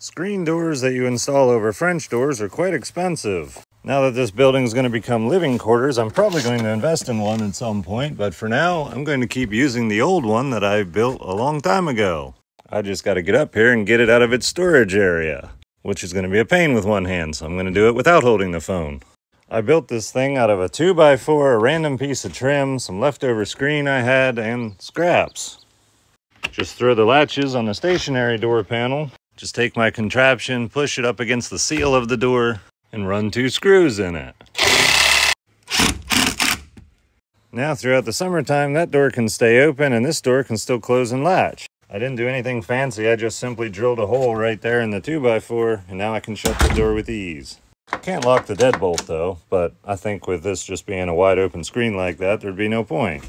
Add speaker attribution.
Speaker 1: Screen doors that you install over French doors are quite expensive. Now that this building is going to become living quarters, I'm probably going to invest in one at some point, but for now, I'm going to keep using the old one that I built a long time ago. I just got to get up here and get it out of its storage area, which is going to be a pain with one hand, so I'm going to do it without holding the phone. I built this thing out of a 2x4, a random piece of trim, some leftover screen I had, and scraps. Just throw the latches on the stationary door panel just take my contraption, push it up against the seal of the door, and run two screws in it. Now, throughout the summertime, that door can stay open and this door can still close and latch. I didn't do anything fancy, I just simply drilled a hole right there in the 2x4, and now I can shut the door with ease. Can't lock the deadbolt though, but I think with this just being a wide open screen like that, there'd be no point.